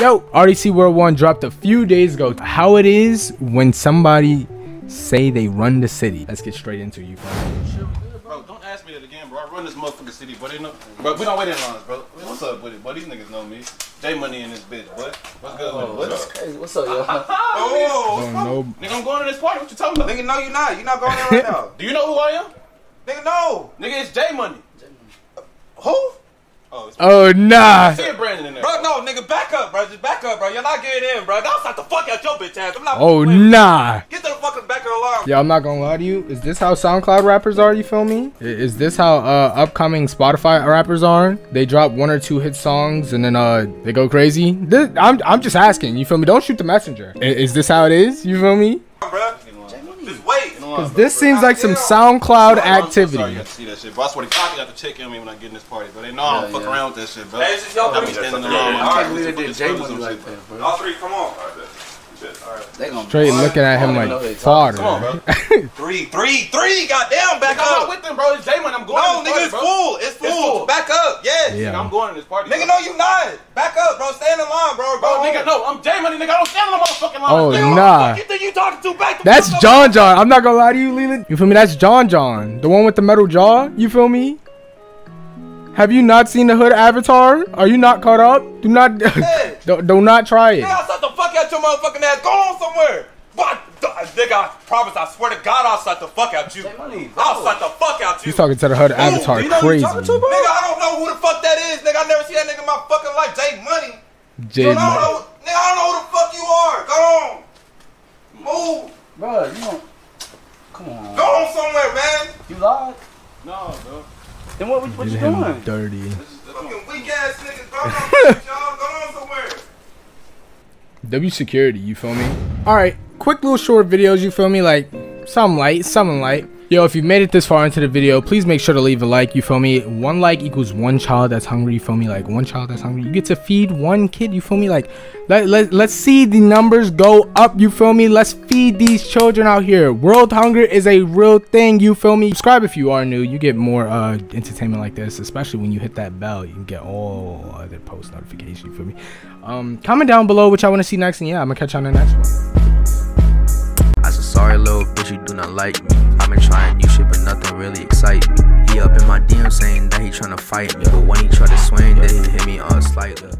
Yo, RDC World 1 dropped a few days ago. How it is when somebody say they run the city. Let's get straight into you. Bro, don't ask me that again, bro. I run this motherfucking city, but they know. Bro, we don't wait in lines, bro. What's up with it, boy? These niggas know me. J Money in this bitch, boy. What's good Oh, with it? that's crazy. What's up, yo? Oh, Don't know. nigga, I'm going to this party. What you talking about? Nigga, no, you not. You're not going there right now. Do you know who I am? Nigga, no. Nigga, it's J Money. Who? Oh, it's Oh, nah. See in there. Bro, no, nigga, back up, bro. Just back up, bro. You're not getting in, bro. I'll slap the fuck out your bitch ass. I'm not. Oh, playing. nah. Get to the fucking back of the line. Yeah, I'm not gonna lie to you. Is this how SoundCloud rappers are? You feel me? Is this how uh, upcoming Spotify rappers are? They drop one or two hit songs and then uh they go crazy. This, I'm I'm just asking. You feel me? Don't shoot the messenger. I- Is this how it is? You feel me? Bro. Just wait. Cause this seems like some SoundCloud I'm so sorry activity. you have to see that shit, bro. I swear to God, they got to check on me when I get in this party, but they know I don't Yeah, fuck around with that shit, bro. Hey, it's just your I be standing Yeah, alone. yeah. I can't believe they did J-Money like that, bro. All three, come on. They gonna Straight looking at him I don't even know like they fodder. Come on, bro. Three, three, three. Goddamn, back Nigga, I'm not up. with them, bro. It's J Money. I'm going No, to this nigga, it's party, bro. full. It's full. full. Back up. Yes. Yeah. Nigga, I'm going to this party. Nigga, bro. no, you not. Back up, bro. Stay in the line, bro. Bro, Go nigga, no, I'm J Money, nigga. I don't stand in the motherfucking line. Oh, nigga. Who the nah. fuck You think you talking to? Back the That's fuck up. John John. I'm not gonna lie to you, Leland. You feel me? That's John John, the one with the metal jaw. You feel me? Have you not seen the hood avatar? Are you not caught up? Do not, do, do not try it. Nigga, I'll slap the fuck out your motherfucking ass. Go on somewhere. But, nigga, I promise, I swear to God, I'll slap the fuck out you. Money. I'll slap the fuck out you. He's talking to the hood avatar, do you know crazy. to. Nigga, I don't know who the fuck that is. Nigga, I never seen that nigga in my fucking life. Jay Money. Jay I don't Money. know. Nigga, I don't know who the fuck you are. Go on. Move. Bro, you don't. Come on. Go on somewhere, man. You lied? No, bro. Then what, what you Did him doing? dirty. Fucking weak ass niggas. Go on, y'all. Go on somewhere. W security, you feel me? All right, quick little short videos, you feel me? Like some light, some light. Yo, if you've made it this far into the video, please make sure to leave a like, you feel me? One like equals one child that's hungry, you feel me? Like one child that's hungry. You get to feed one kid, you feel me? Like let, let, let's see the numbers go up, you feel me? Let's feed these children out here. World hunger is a real thing, you feel me? Subscribe if you are new. You get more uh entertainment like this, especially when you hit that bell. You can get all other post notifications, you feel me? Um comment down below what y'all want to see next and yeah, I'm gonna catch you on the next one. Like me. I've been trying new shit, but nothing really excite me. He up in my DM saying that he tryna fight me, but when he try to swing, then he hit me on slightly.